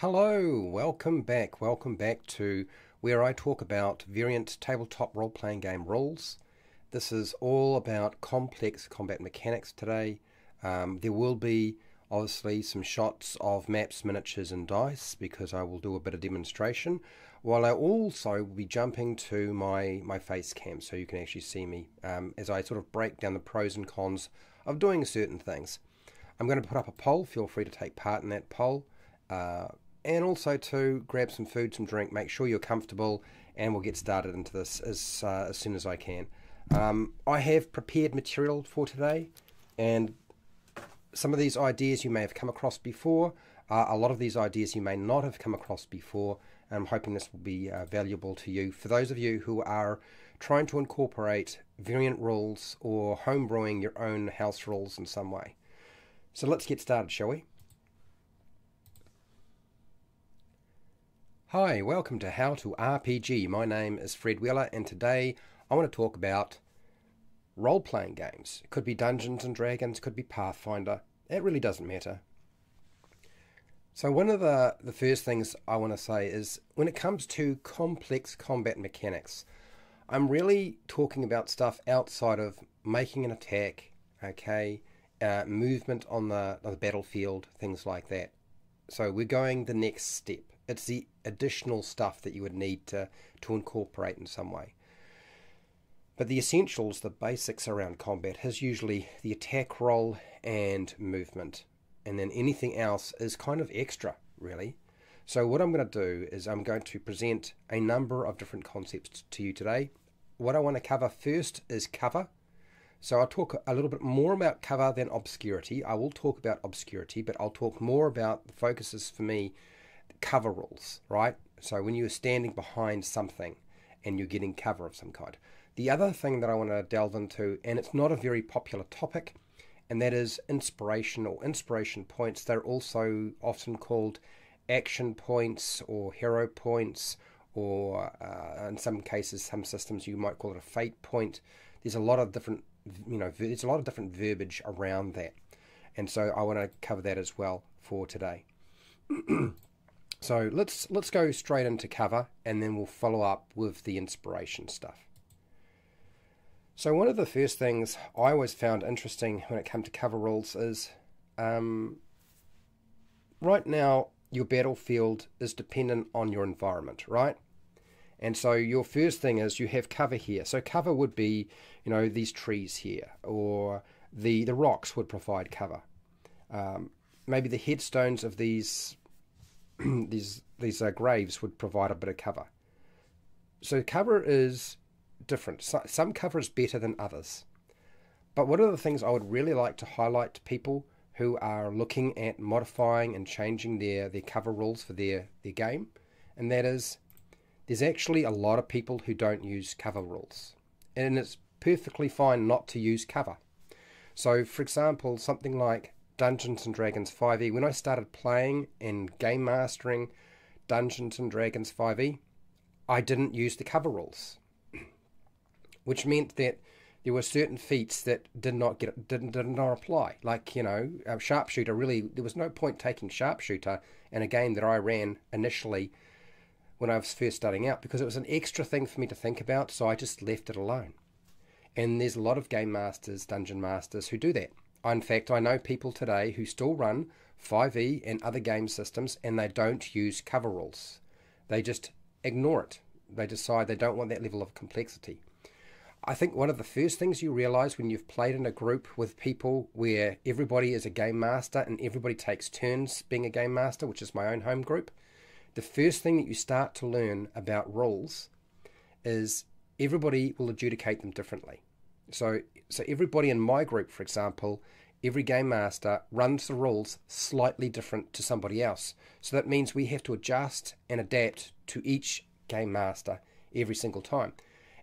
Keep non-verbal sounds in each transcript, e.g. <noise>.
Hello, welcome back. Welcome back to where I talk about variant tabletop role playing game rules. This is all about complex combat mechanics today. Um, there will be obviously some shots of maps, miniatures, and dice because I will do a bit of demonstration. While I also will be jumping to my, my face cam so you can actually see me um, as I sort of break down the pros and cons of doing certain things. I'm going to put up a poll. Feel free to take part in that poll. Uh, and also to grab some food, some drink, make sure you're comfortable, and we'll get started into this as, uh, as soon as I can. Um, I have prepared material for today, and some of these ideas you may have come across before. Uh, a lot of these ideas you may not have come across before. And I'm hoping this will be uh, valuable to you. For those of you who are trying to incorporate variant rules or homebrewing your own house rules in some way. So let's get started, shall we? Hi, welcome to How to RPG. My name is Fred Wheeler, and today I want to talk about role playing games. It could be Dungeons and Dragons, could be Pathfinder. It really doesn't matter. So, one of the, the first things I want to say is when it comes to complex combat mechanics, I'm really talking about stuff outside of making an attack, okay, uh, movement on the, on the battlefield, things like that. So, we're going the next step. It's the additional stuff that you would need to, to incorporate in some way. But the essentials, the basics around combat, is usually the attack roll and movement. And then anything else is kind of extra, really. So, what I'm going to do is I'm going to present a number of different concepts to you today. What I want to cover first is cover. So, I'll talk a little bit more about cover than obscurity. I will talk about obscurity, but I'll talk more about the focuses for me cover rules, right? So when you're standing behind something and you're getting cover of some kind. The other thing that I want to delve into, and it's not a very popular topic, and that is inspiration or inspiration points. They're also often called action points or hero points, or uh, in some cases, some systems you might call it a fate point. There's a lot of different, you know, there's a lot of different verbiage around that, and so I want to cover that as well for today. <clears throat> So let's let's go straight into cover and then we'll follow up with the inspiration stuff. So one of the first things I always found interesting when it came to cover rules is um, right now your battlefield is dependent on your environment, right? And so your first thing is you have cover here. So cover would be, you know, these trees here, or the the rocks would provide cover. Um, maybe the headstones of these <clears throat> these these uh, graves would provide a bit of cover. So cover is different. So, some cover is better than others. But one of the things I would really like to highlight to people who are looking at modifying and changing their, their cover rules for their, their game, and that is there's actually a lot of people who don't use cover rules. And it's perfectly fine not to use cover. So, for example, something like Dungeons and Dragons 5e, when I started playing and game mastering Dungeons and Dragons 5e, I didn't use the cover rules, <clears throat> which meant that there were certain feats that did not get didn't did not apply. Like you know, sharpshooter really there was no point taking sharpshooter in a game that I ran initially when I was first starting out because it was an extra thing for me to think about. So I just left it alone. And there's a lot of game masters, dungeon masters who do that. In fact, I know people today who still run 5e and other game systems and they don't use cover rules. They just ignore it. They decide they don't want that level of complexity. I think one of the first things you realize when you've played in a group with people where everybody is a game master and everybody takes turns being a game master, which is my own home group, the first thing that you start to learn about rules is everybody will adjudicate them differently. So, so everybody in my group, for example, every game master runs the rules slightly different to somebody else. So that means we have to adjust and adapt to each game master every single time.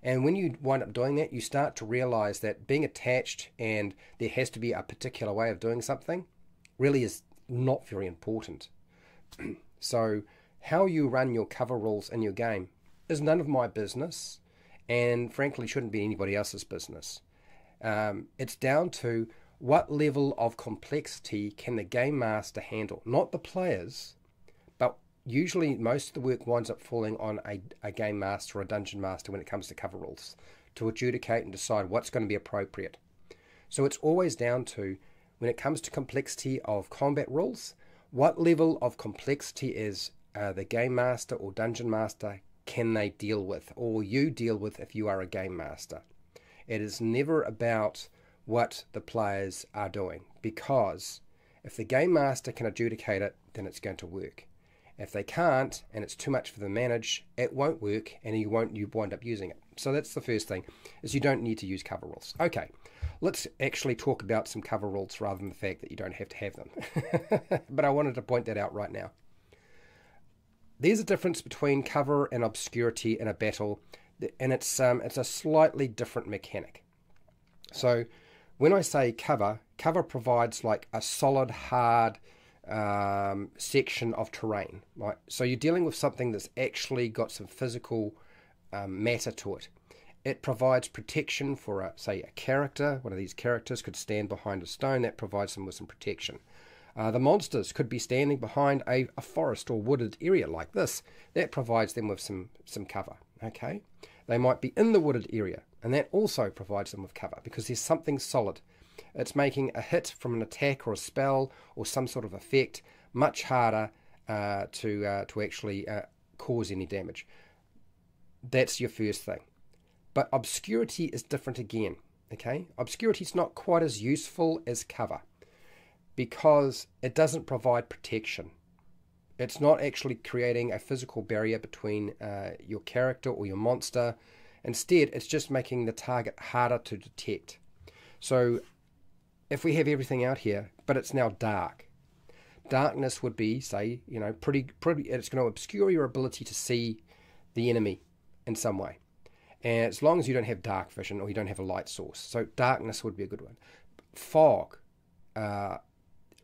And when you wind up doing that, you start to realize that being attached and there has to be a particular way of doing something really is not very important. <clears throat> so, how you run your cover rules in your game is none of my business and frankly shouldn't be anybody else's business. Um, it's down to what level of complexity can the game master handle, not the players, but usually most of the work winds up falling on a, a game master or a dungeon master when it comes to cover rules to adjudicate and decide what's going to be appropriate. So it's always down to when it comes to complexity of combat rules, what level of complexity is uh, the game master or dungeon master can they deal with, or you deal with if you are a game master. It is never about what the players are doing because if the game master can adjudicate it, then it's going to work. If they can't and it's too much for them to manage, it won't work and you won't you wind up using it. So that's the first thing is you don't need to use cover rules. Okay, let's actually talk about some cover rules rather than the fact that you don't have to have them. <laughs> but I wanted to point that out right now. There's a difference between cover and obscurity in a battle, and it's um, it's a slightly different mechanic. So when I say cover, cover provides like a solid, hard um, section of terrain, right? So you're dealing with something that's actually got some physical um, matter to it. It provides protection for, a, say, a character. One of these characters could stand behind a stone. That provides them with some protection. Uh, the monsters could be standing behind a, a, forest or wooded area like this. That provides them with some, some cover. Okay, They might be in the wooded area, and that also provides them with cover because there's something solid. It's making a hit from an attack or a spell or some sort of effect much harder uh, to, uh, to actually uh, cause any damage. That's your first thing. But obscurity is different again. Okay, obscurity is not quite as useful as cover because it doesn't provide protection. It's not actually creating a physical barrier between uh, your character or your monster. Instead, it's just making the target harder to detect. So, if we have everything out here, but it's now dark, darkness would be, say, you know, pretty, pretty. It's going to obscure your ability to see the enemy in some way. And as long as you don't have dark vision or you don't have a light source, so darkness would be a good one. Fog, uh,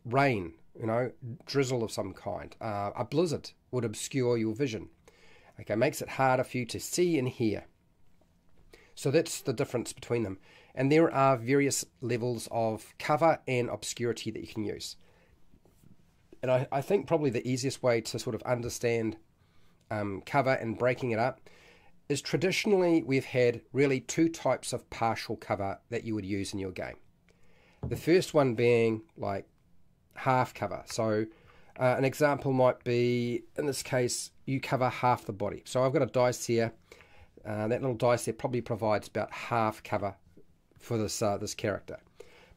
rain, you know, drizzle of some kind, uh, a blizzard would obscure your vision. Okay, makes it harder for you to see and hear. So that's the difference between them. And there are various levels of cover and obscurity that you can use. And I, I think probably the easiest way to sort of understand um, cover and breaking it up is traditionally we've had really two types of partial cover that you would use in your game. The first one being like half cover. So uh, an example might be, in this case, you cover half the body. So I've got a dice here. Uh, that little dice there probably provides about half cover for this uh, this character.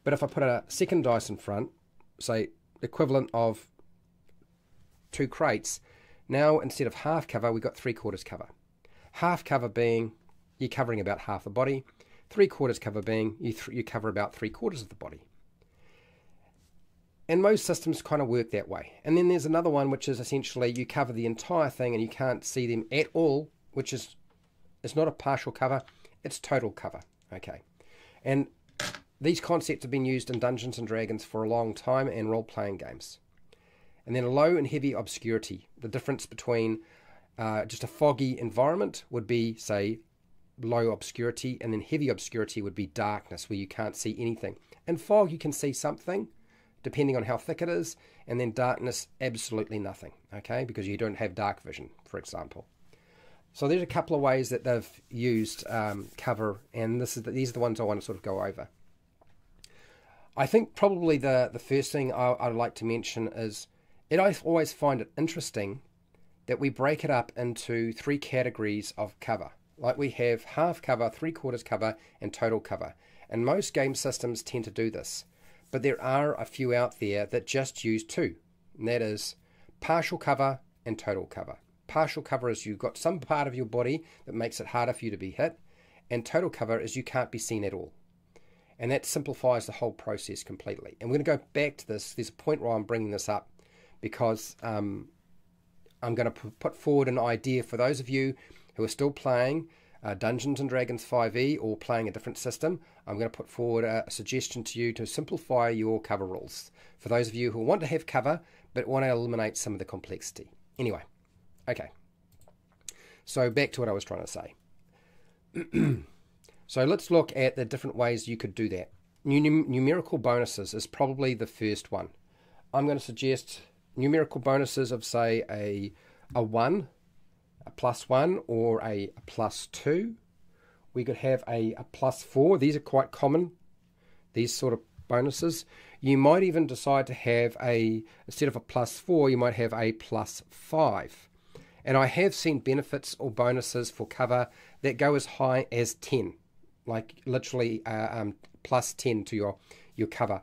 But if I put a second dice in front, say equivalent of two crates, now instead of half cover, we've got three quarters cover. Half cover being you're covering about half the body, three quarters cover being you, you cover about three quarters of the body. And most systems kind of work that way. And then there's another one which is essentially you cover the entire thing and you can't see them at all, which is it's not a partial cover, it's total cover. Okay. And these concepts have been used in Dungeons and Dragons for a long time and role playing games. And then a low and heavy obscurity. The difference between uh, just a foggy environment would be, say, low obscurity, and then heavy obscurity would be darkness where you can't see anything. In fog, you can see something, depending on how thick it is, and then darkness, absolutely nothing, okay, because you don't have dark vision, for example. So there's a couple of ways that they've used um, cover, and this is the, these are the ones I want to sort of go over. I think probably the, the first thing I, I'd like to mention is it I always find it interesting that we break it up into three categories of cover. Like we have half cover, three quarters cover, and total cover. And most game systems tend to do this. But there are a few out there that just use two, and that is partial cover and total cover. Partial cover is you've got some part of your body that makes it harder for you to be hit, and total cover is you can't be seen at all. And that simplifies the whole process completely. And we're going to go back to this. There's a point where I'm bringing this up because um, I'm going to put forward an idea for those of you who are still playing uh, Dungeons and Dragons 5e or playing a different system, I'm going to put forward a, a, suggestion to you to simplify your cover rules. For those of you who want to have cover but want to eliminate some of the complexity. Anyway, okay. So back to what I was trying to say. <clears throat> so let's look at the different ways you could do that. numerical bonuses is probably the first one. I'm going to suggest numerical bonuses of, say, a a 1, a plus 1, or a, plus 2. We could have a, a plus 4. These are quite common, these sort of bonuses. You might even decide to have a, instead of a plus 4, you might have a plus 5. And I have seen benefits or bonuses for cover that go as high as 10, like literally uh, um, plus 10 to your, your cover.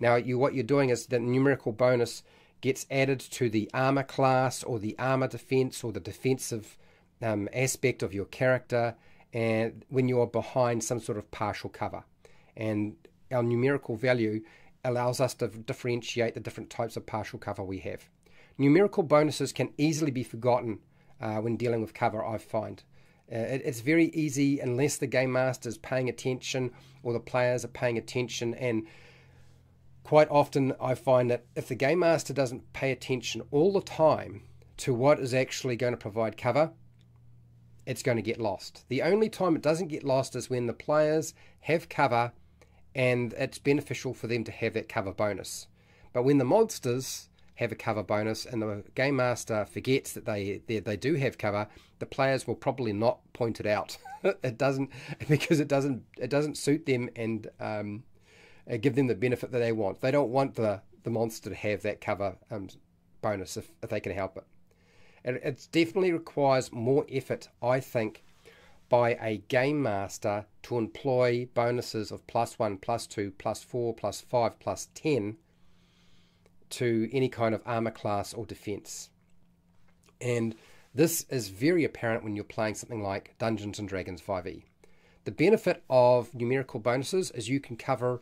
Now, you what you're doing is the numerical bonus gets added to the armor class or the armor defense or the defensive um, aspect of your character and when you're behind some sort of partial cover. And our numerical value allows us to differentiate the different types of partial cover we have. Numerical bonuses can easily be forgotten uh, when dealing with cover, I find. Uh, it, it's very easy unless the game master is paying attention or the players are paying attention and quite often I find that if the game master doesn't pay attention all the time to what is actually going to provide cover, it's going to get lost. The only time it doesn't get lost is when the players have cover and it's beneficial for them to have that cover bonus. But when the monsters have a cover bonus and the game master forgets that they, they they, do have cover, the players will probably not point it out. <laughs> it doesn't <laughs> because it doesn't it doesn't suit them and um, uh, give them the benefit that they want. They don't want the, the monster to have that cover um, bonus if, if they can help it. And it definitely requires more effort, I think, by a game master to employ bonuses of plus one, plus two, plus four, plus five, plus ten to any kind of armor class or defense. And this is very apparent when you're playing something like Dungeons and Dragons 5e. The benefit of numerical bonuses is you can cover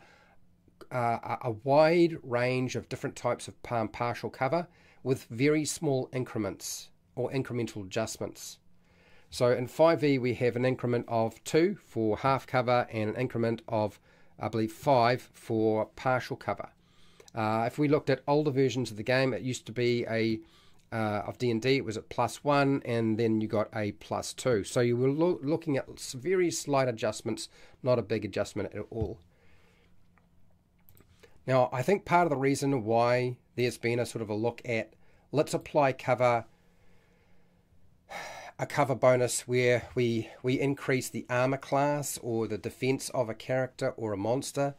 uh, a wide range of different types of palm partial cover with very small increments or incremental adjustments. So in 5e we have an increment of 2 for half cover and an increment of I believe 5 for partial cover. Uh, if we looked at older versions of the game it used to be a uh, of D&D it was at plus 1 and then you got a plus 2. So you were lo- looking at very slight adjustments, not a big adjustment at all. Now, I think part of the reason why there's been a sort of a look at let's apply cover <sighs> a cover bonus where we we increase the armor class or the defense of a character or a monster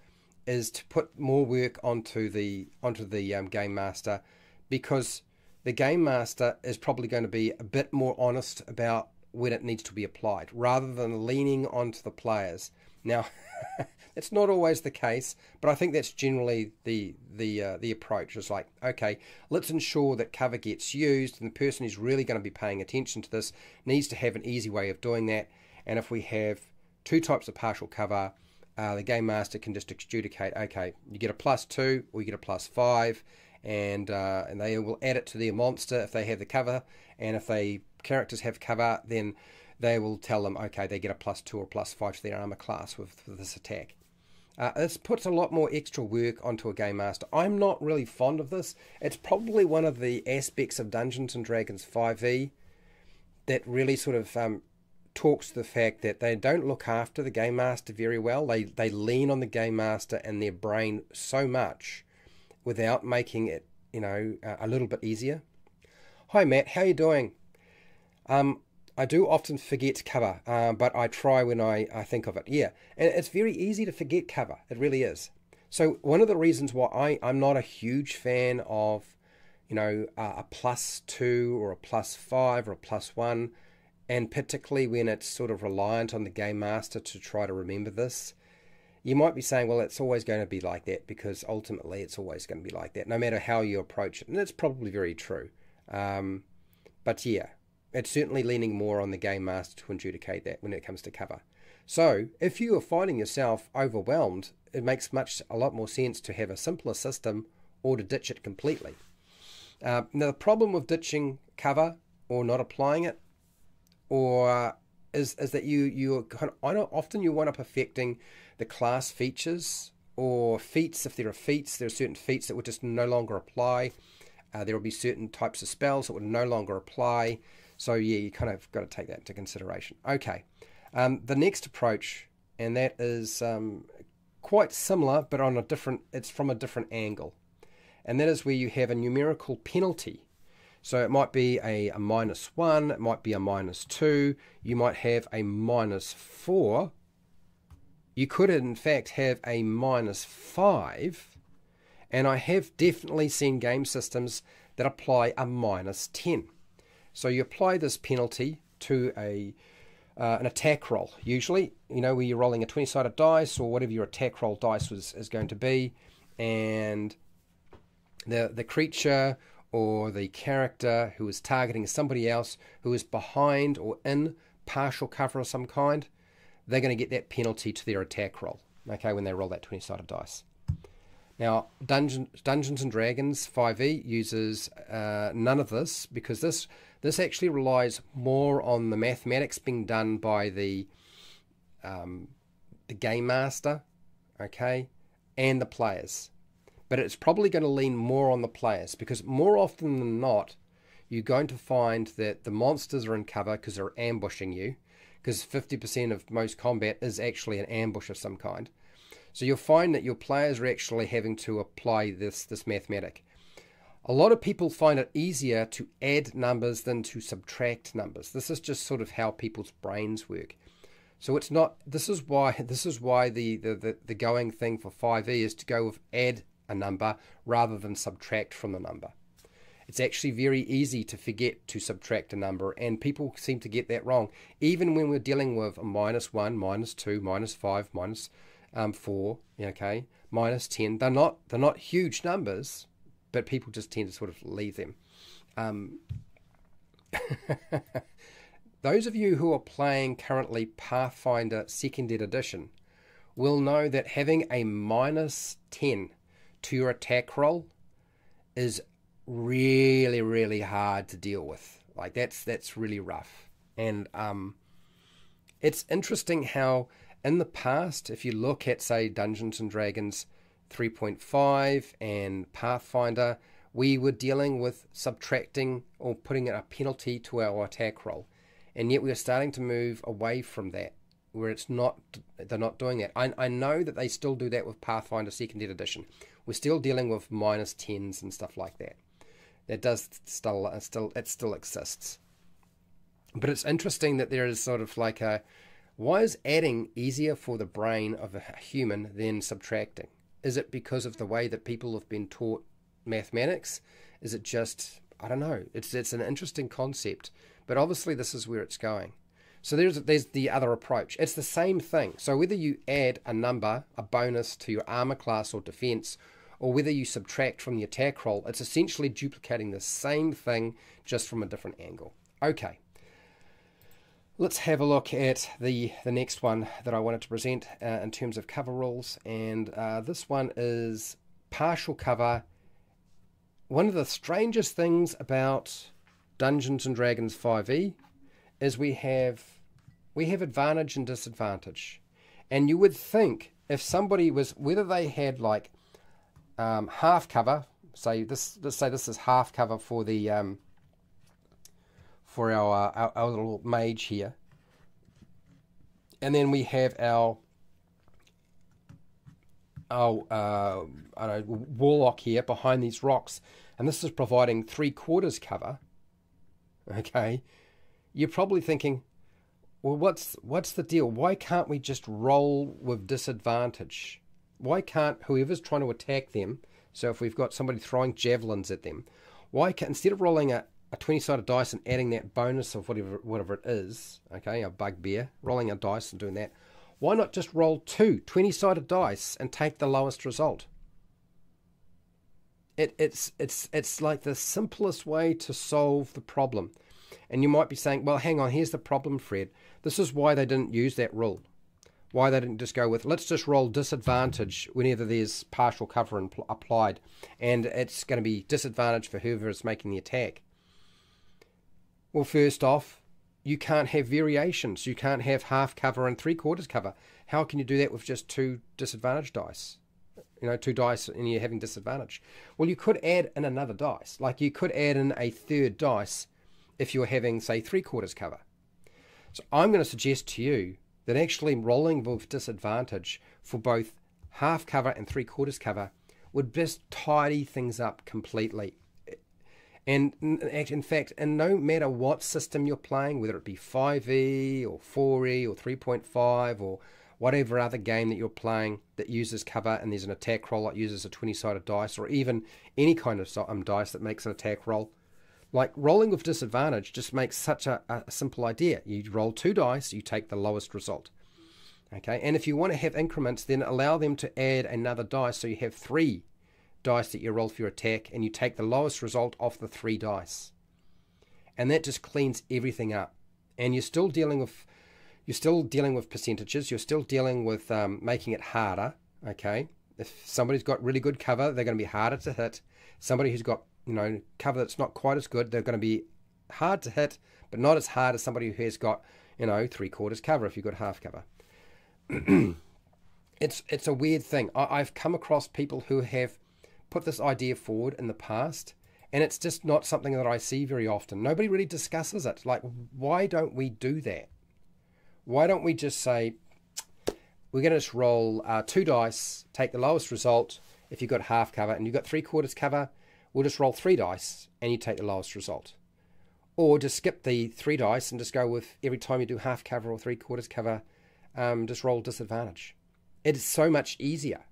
is to put more work onto the onto the um, game master because the game master is probably going to be a bit more honest about when it needs to be applied rather than leaning onto the players. Now, <laughs> it's not always the case, but I think that's generally the the uh, the approach. It's like, okay, let's ensure that cover gets used, and the person who's really going to be paying attention to this needs to have an easy way of doing that. And if we have two types of partial cover, uh, the game master can just adjudicate, okay, you get a plus two or you get a plus five, and uh, and they will add it to their monster if they have the cover, and if they characters have cover, then they will tell them, okay, they get a plus two or plus five to their armor class with, with this attack. Uh, this puts a lot more extra work onto a game master. I'm not really fond of this. It's probably one of the aspects of Dungeons and Dragons 5e that really sort of um, talks to the fact that they don't look after the game master very well. They they lean on the game master and their brain so much without making it, you know, a little bit easier. Hi Matt, how you doing? Um, I do often forget cover, uh, but I try when I, I think of it. Yeah, and it's very easy to forget cover. It really is. So one of the reasons why I, I'm not a huge fan of, you know, uh, a plus two or a plus five or a plus one, and particularly when it's sort of reliant on the game master to try to remember this, you might be saying, well, it's always going to be like that because ultimately it's always going to be like that, no matter how you approach it. And that's probably very true. Um, but yeah, it's certainly leaning more on the game master to adjudicate that when it comes to cover. So, if you are finding yourself overwhelmed, it makes much a lot more sense to have a simpler system or to ditch it completely. Uh, now, the problem with ditching cover or not applying it, or is is that you you kind of, I know often you wind up affecting the class features or feats. If there are feats, there are certain feats that would just no longer apply. Uh, there will be certain types of spells that would no longer apply. So yeah, you kind of got to take that into consideration. Okay, um, the next approach, and that is um, quite similar, but on a different. It's from a different angle, and that is where you have a numerical penalty. So it might be a, a minus 1, it might be a minus 2, you might have a minus 4. You could, in fact, have a minus 5. And I have definitely seen game systems that apply a minus 10. So you apply this penalty to a uh, an attack roll. Usually, you know, where you're rolling a 20 sided dice or whatever your attack roll dice was, is going to be, and the, the creature or the character who is targeting somebody else who is behind or in partial cover of some kind, they're going to get that penalty to their attack roll, okay, when they roll that 20 sided dice. Now, Dungeon, Dungeons and Dragons 5e uses uh, none of this because this this actually relies more on the mathematics being done by the um, the game master, okay, and the players. But it's probably going to lean more on the players because more often than not, you're going to find that the monsters are in cover because they're ambushing you. Because 50% of most combat is actually an ambush of some kind. So you'll find that your players are actually having to apply this this mathematic. A lot of people find it easier to add numbers than to subtract numbers. This is just sort of how people's brains work. So it's not. This is why. <laughs> This is why the the, the, the going thing for 5e is to go with add a number rather than subtract from the number. It's actually very easy to forget to subtract a number, and people seem to get that wrong. Even when we're dealing with a minus one, minus two, minus five, minus um, four, okay, minus ten. They're not. They're not huge numbers but people just tend to sort of leave them. Um, <laughs> those of you who are playing currently Pathfinder Second Edition will know that having a minus 10 to your attack roll is really, really hard to deal with. Like that's that's really rough. And um, it's interesting how in the past, if you look at say Dungeons and Dragons 3.5 and Pathfinder, we were dealing with subtracting or putting a penalty to our attack roll. And yet we are starting to move away from that, where it's not they're not doing that. I, I know that they still do that with Pathfinder Second Edition. We're still dealing with minus tens and stuff like that. That does still uh, still it still exists. But it's interesting that there is sort of like a why is adding easier for the brain of a human than subtracting? Is it because of the way that people have been taught mathematics? Is it just I don't know. It's it's an interesting concept, but obviously this is where it's going. So there's there's the other approach. It's the same thing. So whether you add a number, a bonus to your armor class or defense, or whether you subtract from the attack roll, it's essentially duplicating the same thing just from a different angle. Okay. Let's have a look at the, the next one that I wanted to present uh, in terms of cover rules. And uh, this one is partial cover. One of the strangest things about Dungeons and Dragons 5e is we have we have advantage and disadvantage. And you would think if somebody was whether they had like um, half cover, say this let's say this is half cover for the um, for our, uh, our, our little mage here. And then we have our our uh, I don't know, warlock here behind these rocks, and this is providing three quarters cover. Okay, you're probably thinking, well, what's what's the deal? Why can't we just roll with disadvantage? Why can't whoever's trying to attack them? So if we've got somebody throwing javelins at them, why can instead of rolling a, a 20 sided dice and adding that bonus of whatever whatever it is, okay, a bugbear, rolling a dice and doing that, why not just roll two 20 sided dice and take the lowest result? It, it's it's it's like the simplest way to solve the problem. And you might be saying, well, hang on, here's the problem, Fred. This is why they didn't use that rule. Why they didn't just go with, let's just roll disadvantage whenever there's partial cover applied. And it's going to be disadvantage for whoever is making the attack. Well, first off, you can't have variations. You can't have half cover and three quarters cover. How can you do that with just two disadvantage dice? You know, two dice and you're having disadvantage. Well, you could add in another dice. Like you could add in a third dice if you're having, say, three quarters cover. So I'm going to suggest to you that actually rolling with disadvantage for both half cover and three quarters cover would just tidy things up completely. And in fact, and no matter what system you're playing, whether it be 5e or 4e or 3.5 or whatever other game that you're playing that uses cover and there's an attack roll that uses a 20 sided dice or even any kind of um, dice that makes an attack roll, like rolling with disadvantage just makes such a, a simple idea. You roll two dice, you take the lowest result. Okay, and if you want to have increments, then allow them to add another dice so you have three dice that you roll for your attack and you take the lowest result off the three dice. And that just cleans everything up. And you're still dealing with you're still dealing with percentages, you're still dealing with um, making it harder. Okay. If somebody's got really good cover, they're going to be harder to hit. Somebody who's got, you know, cover that's not quite as good, they're going to be hard to hit, but not as hard as somebody who has got, you know, three quarters cover if you've got half cover. <clears throat> it's it's a weird thing. I, I've come across people who have put this idea forward in the past, and it's just not something that I see very often. Nobody really discusses it. Like, why don't we do that? Why don't we just say we're going to just roll uh, two dice, take the lowest result. If you've got half cover and you've got three quarters cover, we'll just roll three dice and you take the lowest result. Or just skip the three dice and just go with every time you do half cover or three quarters cover, um, just roll disadvantage. It is so much easier.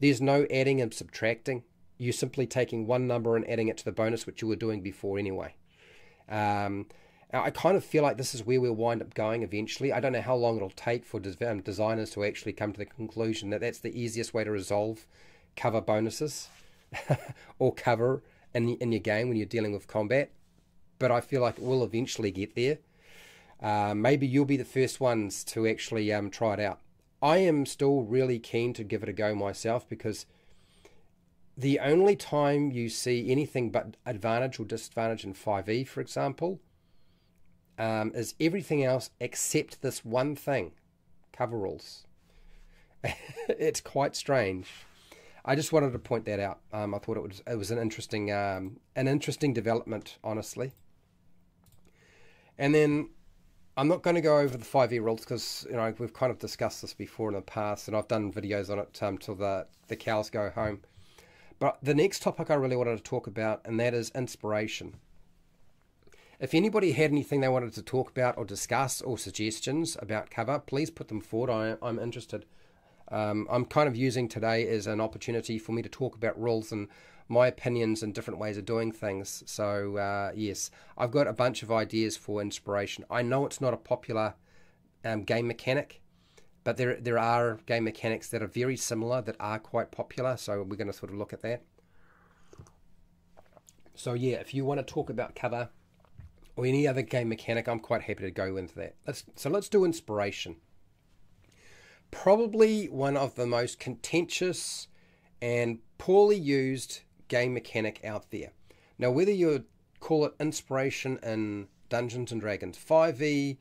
There's no adding and subtracting. You're simply taking one number and adding it to the bonus, which you were doing before anyway. Um, I kind of feel like this is where we'll wind up going eventually. I don't know how long it'll take for um, designers to actually come to the conclusion that that's the easiest way to resolve cover bonuses <laughs> or cover in, in your game when you're dealing with combat. But I feel like it will eventually get there. Uh, maybe you'll be the first ones to actually um, try it out. I am still really keen to give it a go myself because the only time you see anything but advantage or disadvantage in 5e, for example, um, is everything else except this one thing cover rules. <laughs> it's quite strange. I just wanted to point that out. Um, I thought it was it was an interesting um, an interesting development, honestly. And then I'm not going to go over the 5e rules because you know we've kind of discussed this before in the past, and I've done videos on it um, till the the cows go home. But the next topic I really wanted to talk about, and that is inspiration. If anybody had anything they wanted to talk about or discuss or suggestions about cover, please put them forward. I, I'm interested. Um, I'm kind of using today as an opportunity for me to talk about rules and my opinions and different ways of doing things. So, uh, yes, I've got a bunch of ideas for inspiration. I know it's not a popular um, game mechanic, but there, there are game mechanics that are very similar that are quite popular. So, we're going to sort of look at that. So, yeah, if you want to talk about cover, or any other game mechanic, I'm quite happy to go into that. Let's, so let's do inspiration. Probably one of the most contentious and poorly used game mechanic out there. Now, whether you call it inspiration in Dungeons and Dragons 5e,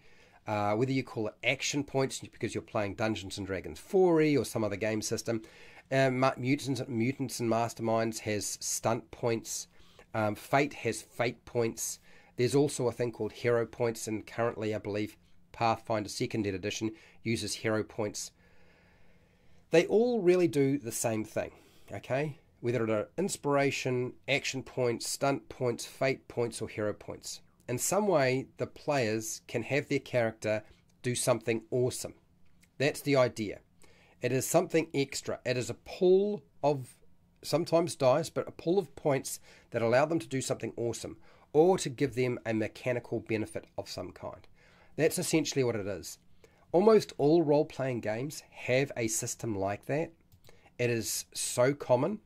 uh, whether you call it action points because you're playing Dungeons and Dragons 4e or some other game system, um, Mutants, Mutants and Masterminds has stunt points. Um, Fate has fate points. There's also a thing called hero points, and currently, I believe, Pathfinder Second Edition uses hero points. They all really do the same thing, okay? Whether it are inspiration, action points, stunt points, fate points, or hero points. In some way, the players can have their character do something awesome. That's the idea. It is something extra. It is a pool of sometimes dice, but a pool of points that allow them to do something awesome or to give them a mechanical benefit of some kind. That's essentially what it is. Almost all role playing games have a system like that. It is so common,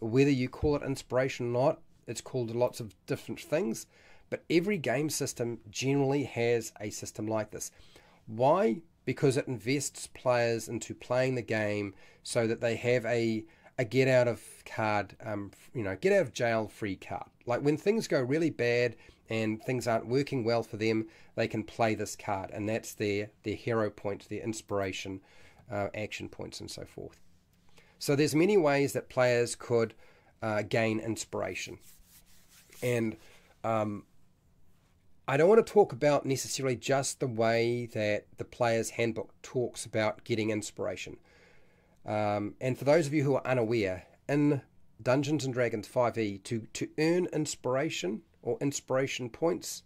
whether you call it inspiration or not, it's called lots of different things, but every game system generally has a system like this. Why? Because it invests players into playing the game so that they have a a get out of card, um, you know, get out of jail free card. Like when things go really bad and things aren't working well for them, they can play this card, and that's their their hero points, their inspiration, uh, action points, and so forth. So there's many ways that players could uh, gain inspiration, and um, I don't want to talk about necessarily just the way that the player's handbook talks about getting inspiration. Um, and for those of you who are unaware, in Dungeons and Dragons 5e, to, to earn inspiration or inspiration points,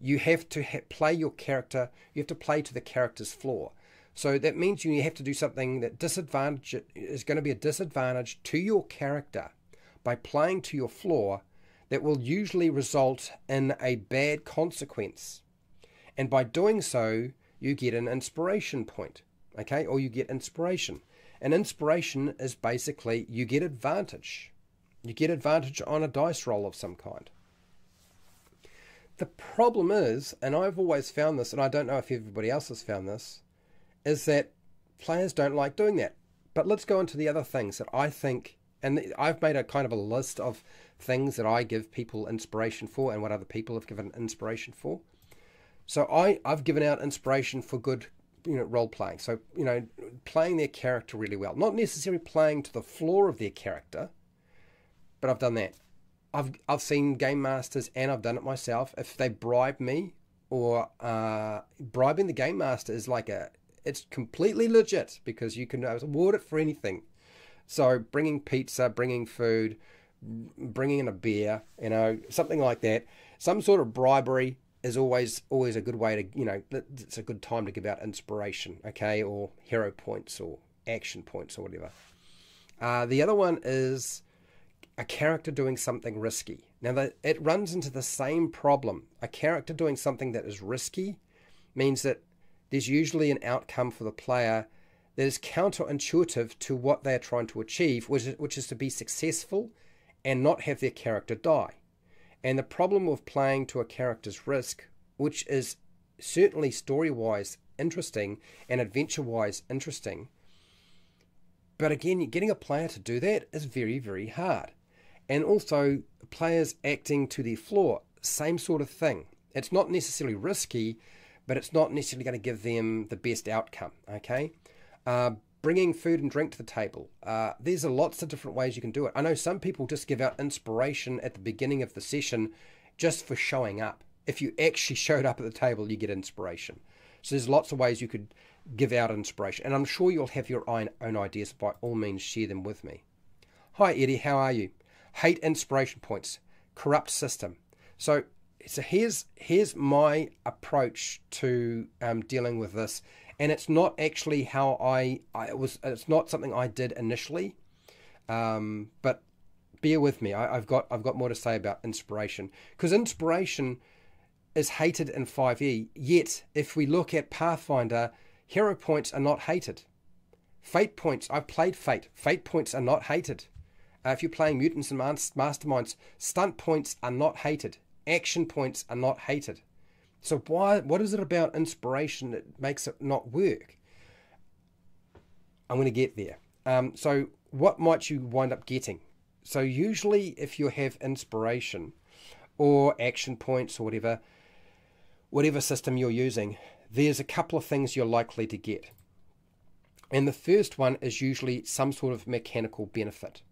you have to ha- play your character, you have to play to the character's flaw. So that means you have to do something that disadvantage is going to be a disadvantage to your character by playing to your flaw that will usually result in a bad consequence. And by doing so, you get an inspiration point, okay? Or you get inspiration. And inspiration is basically you get advantage. You get advantage on a dice roll of some kind. The problem is, and I've always found this, and I don't know if everybody else has found this, is that players don't like doing that. But let's go into the other things that I think, and I've made a kind of a list of things that I give people inspiration for and what other people have given inspiration for. So I, I've given out inspiration for good you know role playing. So you know playing their character really well, not necessarily playing to the flaw of their character, but I've done that. I've I've seen game masters and I've done it myself. If they bribe me or uh, bribing the game master is like a it's completely legit because you can award it for anything. So bringing pizza, bringing food, bringing in a beer, you know, something like that, some sort of bribery is always always a good way to you know it's a good time to give out inspiration, okay, or hero points or action points or whatever. Uh, the other one is a character doing something risky. Now that it runs into the same problem. A character doing something that is risky means that there's usually an outcome for the player that is counterintuitive to what they are trying to achieve, which is, which is to be successful and not have their character die. And the problem of playing to a character's risk, which is certainly story wise interesting and adventure wise interesting, but again, getting a player to do that is very, very hard. And also, players acting to their flaw. same sort of thing. It's not necessarily risky, but it's not necessarily going to give them the best outcome. Okay, uh, bringing food and drink to the table. Uh, there's lots of different ways you can do it. I know some people just give out inspiration at the beginning of the session just for showing up. If you actually <laughs> showed up at the table, you get inspiration. So there's lots of ways you could give out inspiration, and I'm sure you'll have your own, own ideas. By all means, share them with me. Hi Eddie, how are you? Hate inspiration points, corrupt system. So so here's here's my approach to um, dealing with this, and it's not actually how I, I was. It's not something I did initially, um, but bear with me. I, have got I've got more to say about inspiration because inspiration is hated in 5e. Yet, if we look at Pathfinder, hero points are not hated. Fate points. I've played Fate. Fate points are not hated. Uh, if you're playing Mutants and Masterminds, stunt points are not hated action points are not hated. So why what is it about inspiration that makes it not work? I'm going to get there. Um, so what might you wind up getting? So usually if you have inspiration or action points or whatever, whatever system you're using, there's a couple of things you're likely to get. And the first one is usually some sort of mechanical benefit.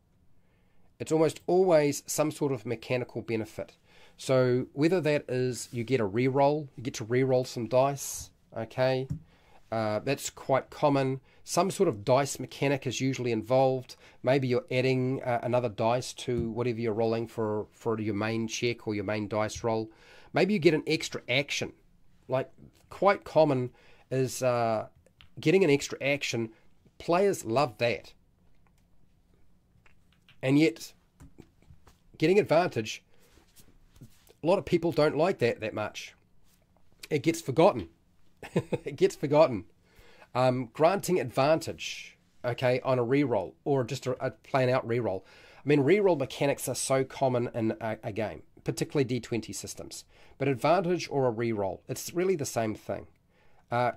It's almost always some sort of mechanical benefit. So whether that is you get a re-roll, you get to re-roll some dice, okay, uh, that's quite common. Some sort of dice mechanic is usually involved. Maybe you're adding uh, another dice to whatever you're rolling for for your main check or your main dice roll. Maybe you get an extra action. Like quite common is uh, getting an extra action. Players love that, and yet getting advantage a lot of people don't like that that much. It gets forgotten. <laughs> it gets forgotten. Um, granting advantage, okay, on a reroll or just a, a plain out reroll. I mean, reroll mechanics are so common in a, a game, particularly D20 systems. But advantage or a reroll, it's really the same thing. Uh,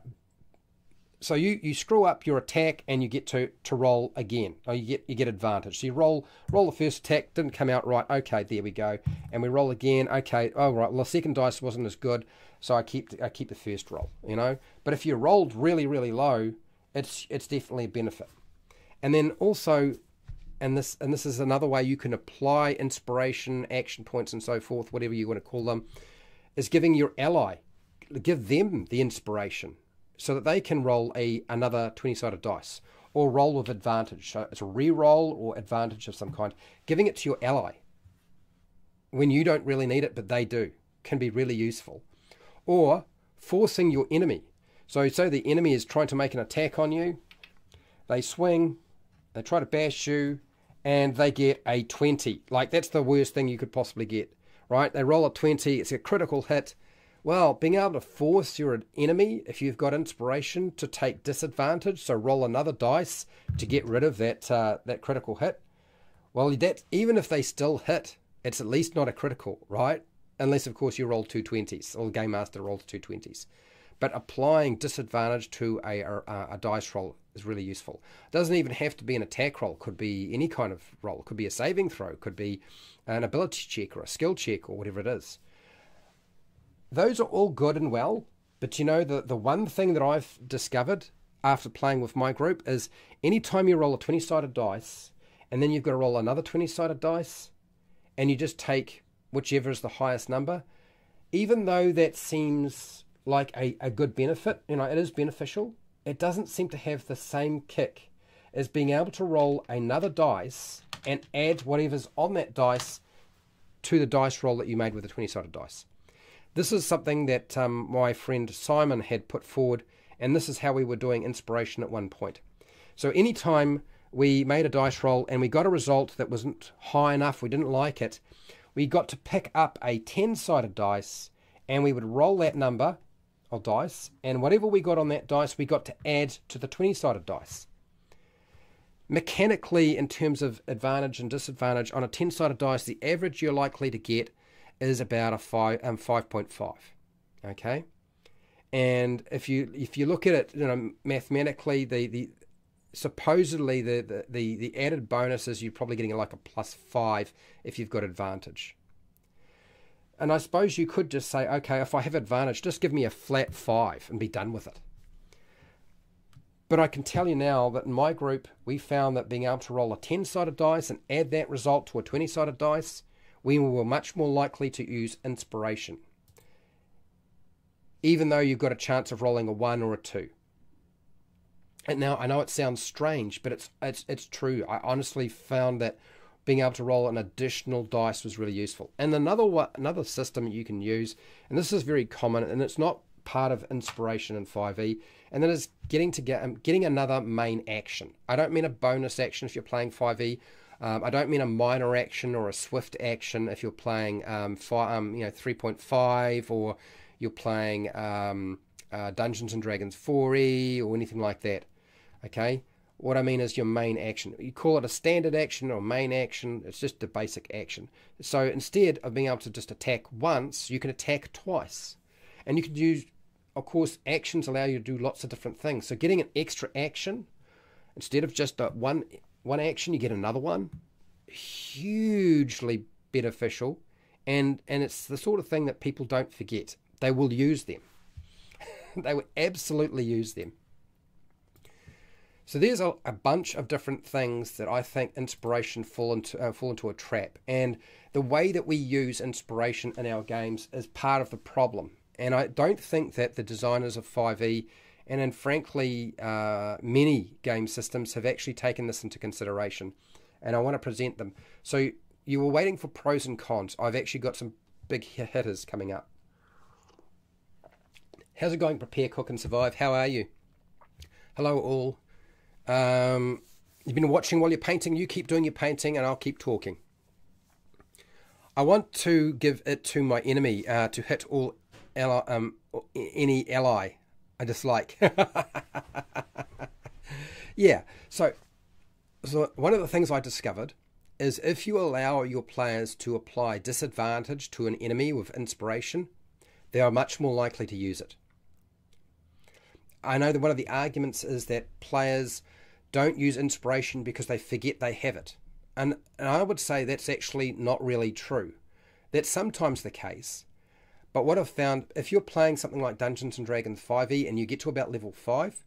so you, you screw up your attack and you get to, to roll again. Or you get you get advantage. So you roll roll the first attack, didn't come out right. Okay, there we go. And we roll again. Okay, oh right. Well, the second dice wasn't as good, so I keep I keep the first roll. You know. But if you rolled really really low, it's it's definitely a benefit. And then also, and this and this is another way you can apply inspiration, action points, and so forth, whatever you want to call them, is giving your ally, give them the inspiration so that they can roll a another 20 sided dice or roll with advantage. So it's a re roll or advantage of some kind, giving it to your ally. when you don't really need it, but they do, can be really useful. Or forcing your enemy. So, say the enemy is trying to make an attack on you, they swing, they try to bash you, and they get a 20. Like, that's the worst thing you could possibly get, right? They roll a 20, it's a critical hit. Well, being able to force your enemy, if you've got inspiration, to take disadvantage, so roll another dice to get rid of that uh, that critical hit. Well, that even if they still hit, it's at least not a critical, right? Unless, of course, you roll two twenties, or the Game Master rolls two twenties. But applying disadvantage to a, a, a dice roll is really useful. It doesn't even have to be an attack roll, could be any kind of roll. It could be a saving throw, could be an ability check or a skill check or whatever it is. Those are all good and well, but you know, the, the one thing that I've discovered after playing with my group is anytime you roll a 20 sided dice and then you've got to roll another 20 sided dice, and you just take whichever is the highest number, even though that seems like a, a good benefit, you know, it is beneficial, it doesn't seem to have the same kick as being able to roll another dice and add whatever's on that dice to the dice roll that you made with the 20 sided dice. This is something that um, my friend Simon had put forward, and this is how we were doing inspiration at one point. So, anytime we made a dice roll and we got a result that wasn't high enough, we didn't like it, we got to pick up a 10 sided dice and we would roll that number of dice, and whatever we got on that dice, we got to add to the 20 sided dice. Mechanically, in terms of advantage and disadvantage, on a 10 sided dice, the average you're likely to get is about a 5, um, 5.5. Okay? And if you if you look at it, you know, mathematically, the, the supposedly the, the, the, the added bonus is you're probably getting like a plus five if you've got advantage. And I suppose you could just say, okay, if I have advantage, just give me a flat five and be done with it. But I can tell you now that in my group, we found that being able to roll a 10 sided dice and add that result to a 20 sided dice, we were much more likely to use inspiration. Even though you've got a chance of rolling a 1 or a 2. And now I know it sounds strange, but it's it's it's true. I honestly found that being able to roll an additional dice was really useful. And another another system you can use, and this is very common, and it's not part of inspiration in 5e, and that is getting to get um, getting another main action. I don't mean a bonus action if you're playing 5e. Um, I don't mean a minor action or a swift action if you're playing um, um you know 3.5 or you're playing um, uh, Dungeons and Dragons 4e or anything like that. Okay, what I mean is your main action. You call it a standard action or main action, it's just a basic action. So instead of being able to just attack once, you can attack twice. And you can use, of course, actions allow you to do lots of different things. So getting an extra action, instead of just a one, one action, you get another one. Hugely beneficial. And, and it's the sort of thing that people don't forget. They will use them. <laughs> they will absolutely use them. So there's a, a, bunch of different things that I think inspiration fall into uh, fall into a trap, and the way that we use inspiration in our games is part of the problem. And I don't think that the designers of 5e and then frankly uh, many game systems have actually taken this into consideration. And I want to present them. So you were waiting for pros and cons. I've actually got some big hitters coming up. How's it going? Prepare, cook, and survive. How are you? Hello, all. Um, you've been watching while you're painting. You keep doing your painting, and I'll keep talking. I want to give it to my enemy uh, to hit all ally, um, any ally I dislike. <laughs> yeah. So, so one of the things I discovered is if you allow your players to apply disadvantage to an enemy with inspiration, they are much more likely to use it. I know that one of the arguments is that players don't use inspiration because they forget they have it. And, and I would say that's actually not really true. That's sometimes the case. But what I've found, if you're playing something like Dungeons and Dragons 5e and you get to about level 5,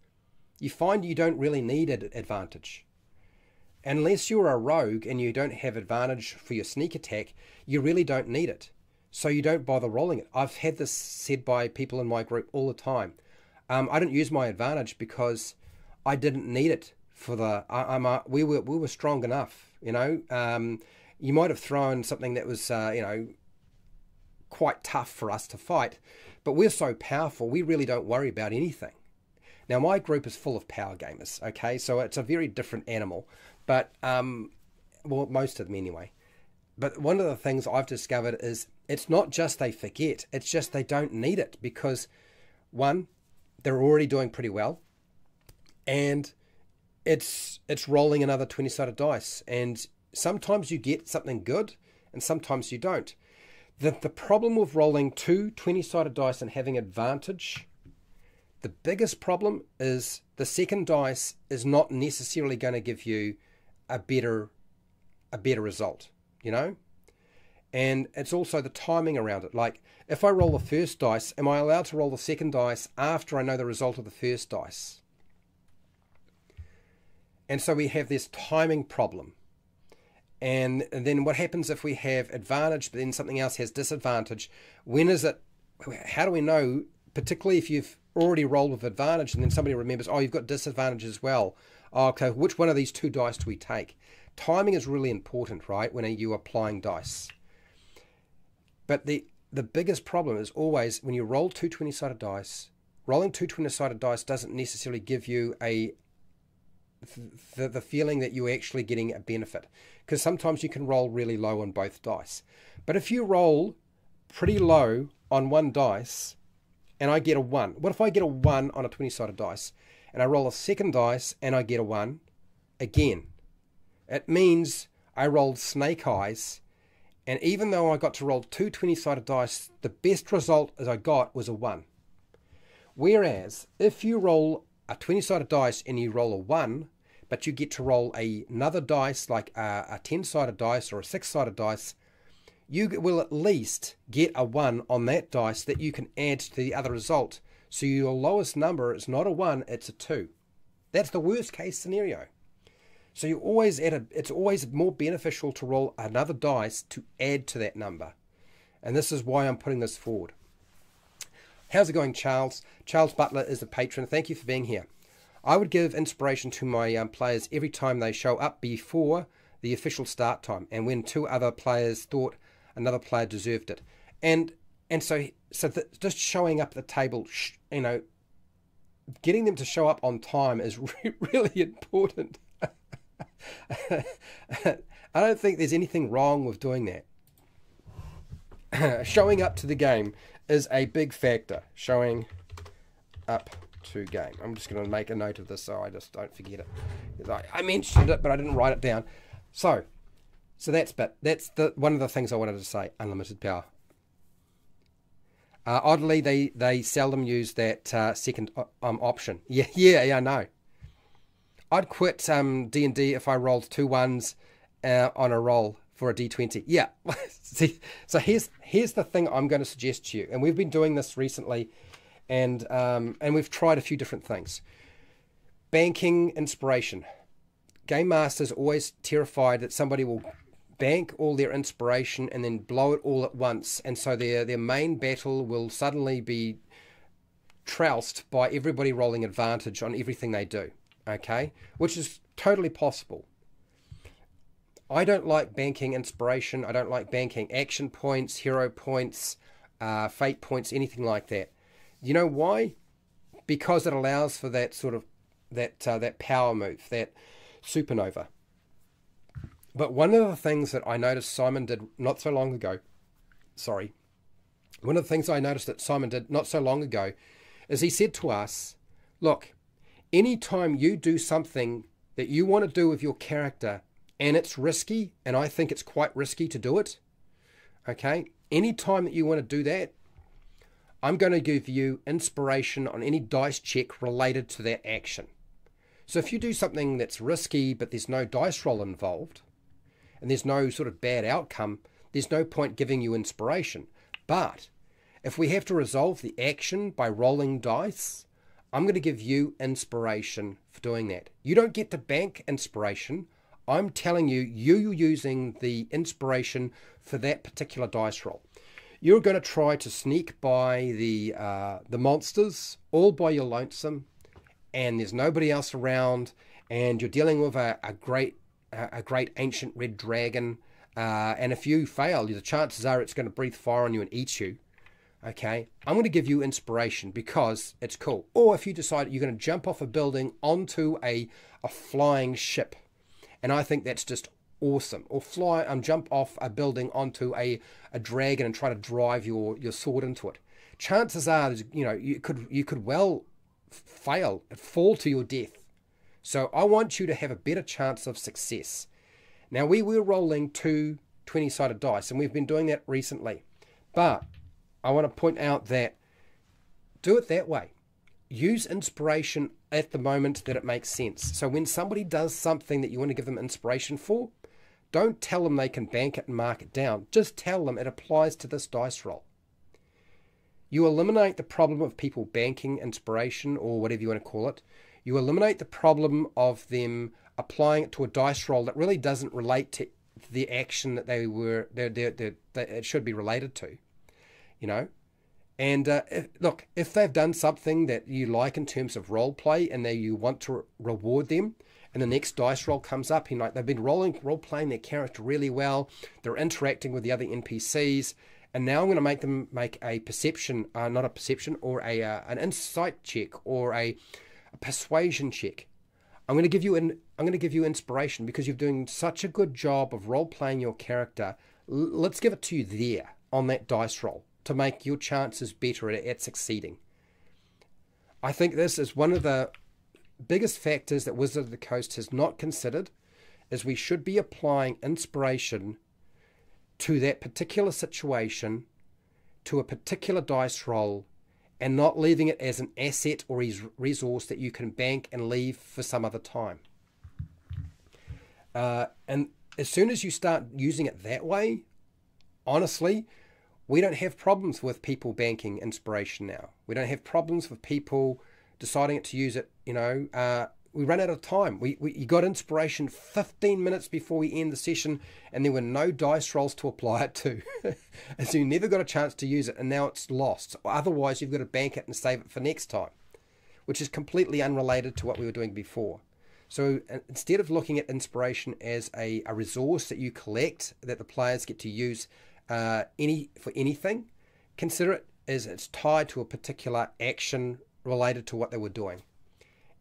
you find you don't really need an advantage. Unless you're a rogue and you don't have advantage for your sneak attack, you really don't need it. So you don't bother rolling it. I've had this said by people in my group all the time. Um, I didn't use my advantage because I didn't need it for the. I, am we were we were strong enough, you know. Um, you might have thrown something that was, uh, you know, quite tough for us to fight, but we're so powerful, we really don't worry about anything. Now, my group is full of power gamers, okay? So it's a very different animal, but, um, well, most of them anyway. But one of the things I've discovered is it's not just they forget, it's just they don't need it because, one, they're already doing pretty well, and it's it's rolling another 20 sided dice. And sometimes you get something good, and sometimes you don't. The, the problem with rolling two 20 sided dice and having advantage, the biggest problem is the second dice is not necessarily going to give you a better a better result you know? And it's also the timing around it. Like, if I roll the first dice, am I allowed to roll the second dice after I know the result of the first dice? And so we have this timing problem. And, then what happens if we have advantage, but then something else has disadvantage? When is it? How do we know, particularly if you've already rolled with advantage and then somebody remembers, oh, you've got disadvantage as well? Oh, okay, which one of these two dice do we take? timing is really important, right? When you're applying dice. But the the biggest problem is always when you roll two 20 sided dice, rolling two 20 sided dice doesn't necessarily give you a the, the feeling that you're actually getting a benefit because sometimes you can roll really low on both dice. But if you roll pretty low on one dice and I get a 1, what if I get a 1 on a 20 sided dice and I roll a second dice and I get a 1? Again, it means I rolled snake eyes, and even though I got to roll two 20 sided dice, the best result as I got was a 1. Whereas, if you roll a 20 sided dice and you roll a 1, but you get to roll a, another dice like a 10 sided dice or a 6 sided dice, you will at least get a 1 on that dice that you can add to the other result. So your lowest number is not a 1, it's a 2. That's the worst case scenario. So you always add a, it's always more beneficial to roll another dice to add to that number. And this is why I'm putting this forward. How's it going, Charles? Charles Butler is a patron. Thank you for being here. I would give inspiration to my um, players every time they show up before the official start time and when two other players thought another player deserved it. And and so so just showing up at the table, you know, getting them to show up on time is <laughs> really important. <laughs> I don't think there's anything wrong with doing that. <clears throat> Showing up to the game is a big factor. Showing up to game. I'm just going to make a note of this so I just don't forget it. I, I mentioned it, but I didn't write it down. So, so that's but that's the one of the things I wanted to say. Unlimited power. Uh, oddly, they they seldom use that uh, second um, option. <laughs> Yeah, yeah, yeah. I know. I'd quit um, D&D if I rolled two ones uh, on a roll for a D20. Yeah. <laughs> See, so here's here's the thing I'm going to suggest to you, and we've been doing this recently, and um, and we've tried a few different things. Banking inspiration. Game masters always terrified that somebody will bank all their inspiration and then blow it all at once, and so their their main battle will suddenly be trounced by everybody rolling advantage on everything they do okay, which is totally possible. I don't like banking inspiration. I don't like banking action points, hero points, uh, fate points, anything like that. You know why? Because it allows for that sort of that uh, that power move, that supernova. But one of the things that I noticed Simon did not so long ago, sorry, one of the things I noticed that Simon did not so long ago is he said to us, look, anytime you do something that you want to do with your character and it's risky, and I think it's quite risky to do it, okay, anytime that you want to do that, I'm going to give you inspiration on any dice check related to that action. So if you do something that's risky but there's no dice roll involved and there's no sort of bad outcome, there's no point giving you inspiration. But if we have to resolve the action by rolling dice, I'm going to give you inspiration for doing that. You don't get to bank inspiration. I'm telling you, you are using the inspiration for that particular dice roll. You're going to try to sneak by the uh, the monsters all by your lonesome, and there's nobody else around, and you're dealing with a, a great a great ancient red dragon uh, and if you fail, the chances are it's going to breathe fire on you and eat you. Okay, I'm going to give you inspiration because it's cool. Or if you decide you're going to jump off a building onto a, a flying ship, and I think that's just awesome. Or fly um, jump off a building onto a, a dragon and try to drive your, your sword into it. Chances are, you know, you could you could well fail, fall to your death. So I want you to have a better chance of success. Now we were rolling two 20-sided dice, and we've been doing that recently. But I want to point out that do it that way. Use inspiration at the moment that it makes sense. So when somebody does something that you want to give them inspiration for, don't tell them they can bank it and mark it down. Just tell them it applies to this dice roll. You eliminate the problem of people banking inspiration or whatever you want to call it. You eliminate the problem of them applying it to a dice roll that really doesn't relate to the action that they were they're, they're, they're, that it should be related to you know. And uh, if, look, if they've done something that you like in terms of role play and they you want to re- reward them, and the next dice roll comes up, and like they've been rolling role playing their character really well, they're interacting with the other NPCs, and now I'm going to make them make a perception, uh, not a perception, or a uh, an insight check or a, a persuasion check. I'm going to give you an I'm going to give you inspiration because you're doing such a good job of role playing your character. L- let's give it to you there on that dice roll to make your chances better at, at succeeding. I think this is one of the biggest factors that Wizard of the Coast has not considered is we should be applying inspiration to that particular situation, to a particular dice roll, and not leaving it as an asset or resource that you can bank and leave for some other time. Uh, and as soon as you start using it that way, honestly, we don't have problems with people banking inspiration now. We don't have problems with people deciding it to use it. You know, uh, we ran out of time. We, we you got inspiration 15 minutes before we end the session, and there were no dice rolls to apply it to, <laughs> and so you never got a chance to use it, and now it's lost. Otherwise, you've got to bank it and save it for next time, which is completely unrelated to what we were doing before. So uh, instead of looking at inspiration as a, a resource that you collect that the players get to use uh, any for anything, consider it as it's tied to a particular action related to what they were doing.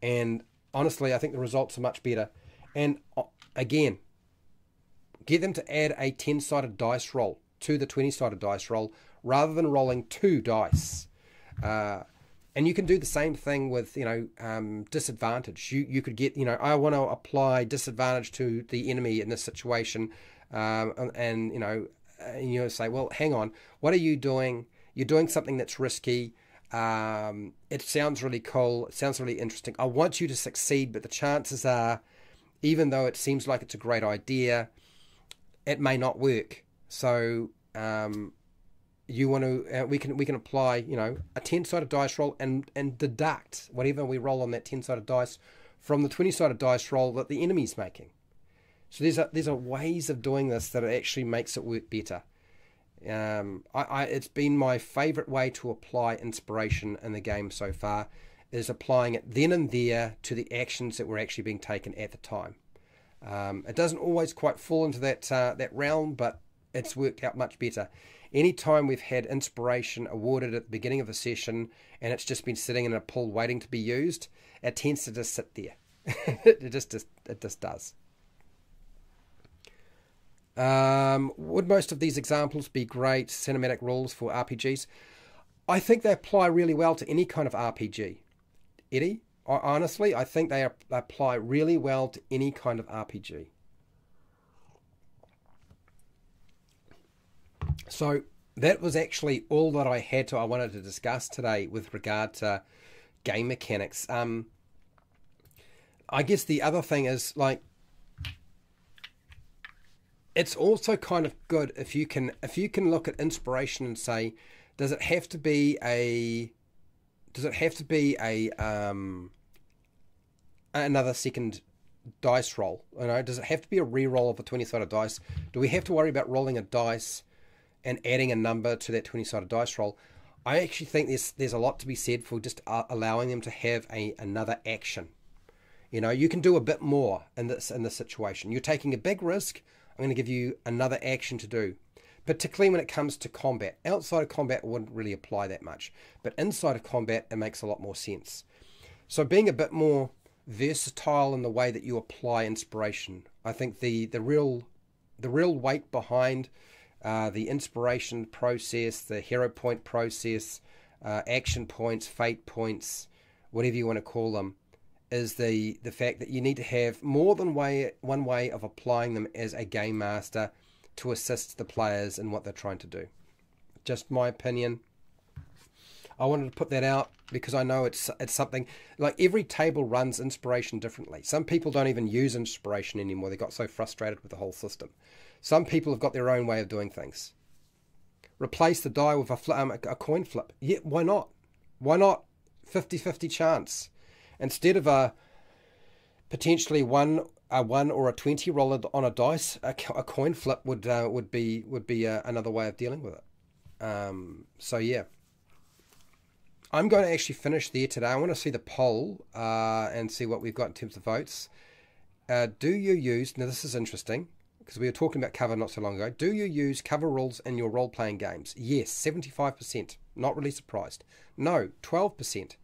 And honestly, I think the results are much better. And uh, again, get them to add a 10 sided dice roll to the 20 sided dice roll rather than rolling two dice. Uh, and you can do the same thing with you know um, disadvantage. You you could get you know I want to apply disadvantage to the enemy in this situation, um, and, and you know and you say, well, hang on, what are you doing? You're doing something that's risky. Um, it sounds really cool. It sounds really interesting. I want you to succeed, but the chances are, even though it seems like it's a great idea, it may not work. So um, you want to? Uh, we can we can apply you know a ten sided dice roll and and deduct whatever we roll on that ten sided dice from the twenty sided dice roll that the enemy's making. So there's a, there's a ways of doing this that actually makes it work better. Um, I, I, it's been my favourite way to apply inspiration in the game so far, is applying it then and there to the actions that were actually being taken at the time. Um, it doesn't always quite fall into that uh, that realm, but it's worked out much better. Anytime we've had inspiration awarded at the beginning of a session and it's just been sitting in a pool waiting to be used, it tends to just sit there. <laughs> it just it just does. Um, would most of these examples be great cinematic rules for RPGs? I think they apply really well to any kind of RPG. Eddie, honestly, I think they apply really well to any kind of RPG. So that was actually all that I had to I wanted to discuss today with regard to game mechanics. Um, I guess the other thing is like it's also kind of good if you can if you can look at inspiration and say, does it have to be a does it have to be a um, another second dice roll? You know, does it have to be a re-roll of a twenty-sided dice? Do we have to worry about rolling a dice and adding a number to that twenty-sided dice roll? I actually think there's there's a lot to be said for just uh, allowing them to have a another action. You know, you can do a bit more in this in this situation. You're taking a big risk I'm going to give you another action to do, particularly when it comes to combat. Outside of combat wouldn't really apply that much, but inside of combat, it makes a lot more sense. So being a bit more versatile in the way that you apply inspiration, I think the the real the real weight behind uh, the inspiration process, the hero point process, uh, action points, fate points, whatever you want to call them, is the the fact that you need to have more than way one way of applying them as a game master to assist the players in what they're trying to do. Just my opinion. I wanted to put that out because I know it's it's something like every table runs inspiration differently. Some people don't even use inspiration anymore. They got so frustrated with the whole system. Some people have got their own way of doing things. Replace the die with a, um, a coin flip. Yeah, why not? Why not 50-50 chance? Instead of a potentially one a one or a twenty roll on a dice, a, a coin flip would uh, would be would be uh, another way of dealing with it. Um, so yeah, I'm going to actually finish there today. I want to see the poll uh, and see what we've got in terms of votes. Uh, do you use now? This is interesting because we were talking about cover not so long ago. Do you use cover rules in your role playing games? Yes, 75%. Not really surprised. No, 12%.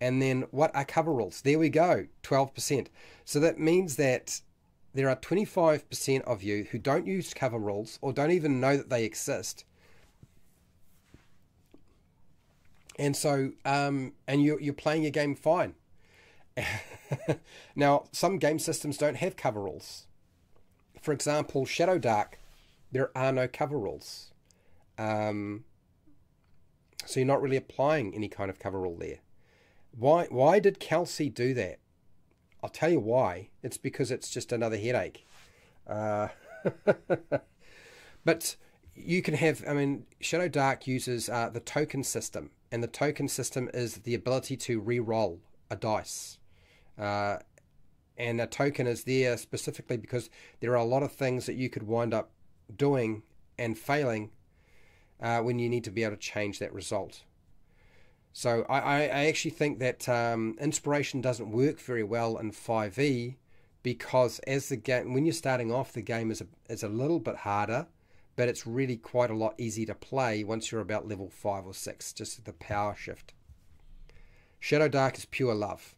And then what are cover rules? There we go, 12%. So that means that there are 25% of you who don't use cover rules or don't even know that they exist. And so, um, and you're, you're playing your game fine. <laughs> now, some game systems don't have cover rules for example, Shadowdark, there are no cover rules. Um, so you're not really applying any kind of cover rule there. Why why did Kelsey do that? I'll tell you why. It's because it's just another headache. Uh, <laughs> but you can have, I mean, Shadowdark uses uh, the token system, and the token system is the ability to re-roll a dice. Uh, and a token is there specifically because there are a lot of things that you could wind up doing and failing uh, when you need to be able to change that result. So I, I actually think that um, inspiration doesn't work very well in 5e because as the game when you're starting off the game is a, is a little bit harder but it's really quite a lot easier to play once you're about level 5 or 6 just the power shift. Shadowdark is pure love.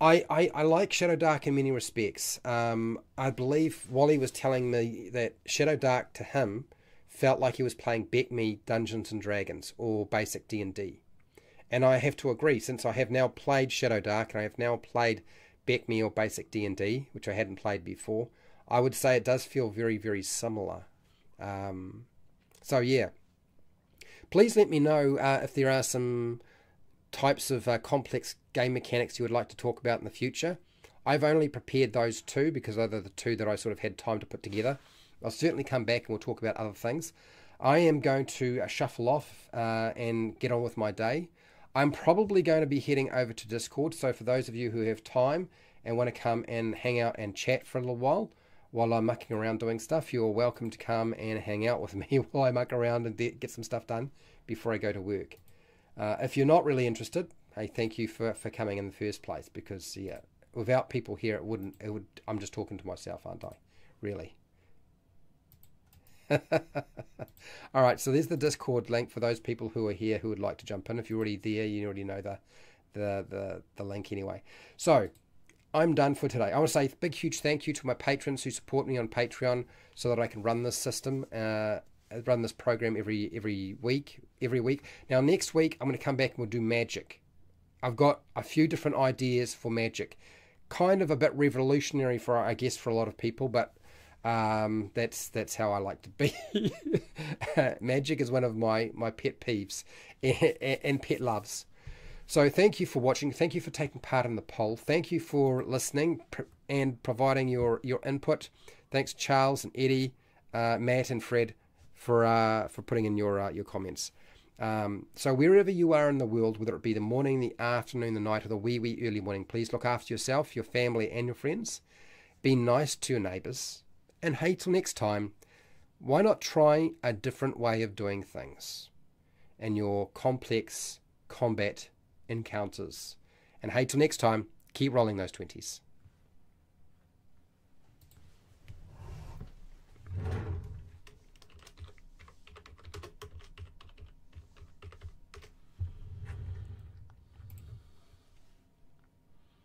I, I, I like Shadowdark in many respects. Um, I believe Wally was telling me that Shadowdark to him felt like he was playing BECMI Dungeons and Dragons or basic D&D. And I have to agree, since I have now played Shadowdark and I have now played BECMI or basic D&D, which I hadn't played before, I would say it does feel very, very similar. Um, so yeah, please let me know uh, if there are some types of uh, complex game mechanics you would like to talk about in the future. I've only prepared those two because they're the two that I sort of had time to put together. I'll certainly come back and we'll talk about other things. I am going to uh, shuffle off uh, and get on with my day. I'm probably going to be heading over to Discord, so for those of you who have time and want to come and hang out and chat for a little while while I'm mucking around doing stuff, you're welcome to come and hang out with <laughs> me while I muck around and get some stuff done before I go to work. Uh, if you're not really interested, hey, thank you for, for coming in the first place because yeah, without people here, it wouldn't. It would. I'm just talking to myself, aren't I? Really. <laughs> All right, so there's the Discord link for those people who are here who would like to jump in. If you're already there, you already know the the the, the link anyway. So I'm done for today. I want to say a big, huge thank you to my patrons who support me on Patreon so that I can run this system. Uh, run this program every every week. Every week. Now next week I'm going to come back and we'll do magic. I've got a few different ideas for magic. Kind of a bit revolutionary for I guess for a lot of people, but um, that's that's how I like to be. <laughs> magic is one of my my pet peeves and, <laughs> and pet loves. So thank you for watching. Thank you for taking part in the poll. Thank you for listening and providing your your input. Thanks Charles and Eddie, uh, Matt and Fred for uh, for putting in your uh, your comments. Um, so wherever you are in the world, whether it be the morning, the afternoon, the night, or the wee wee early morning, please look after yourself, your family, and your friends. Be nice to your neighbours, and hey, till next time, why not try a different way of doing things and your complex combat encounters? And hey, till next time, keep rolling those twenties.